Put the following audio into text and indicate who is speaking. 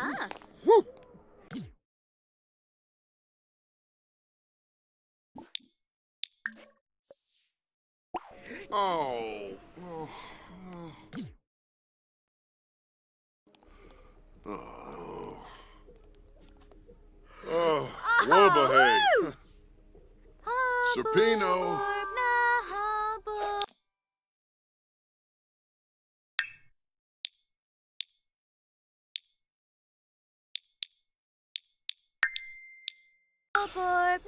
Speaker 1: Ah.
Speaker 2: Oh. oh. oh. Oh. Wobahey. Supino.
Speaker 1: Borb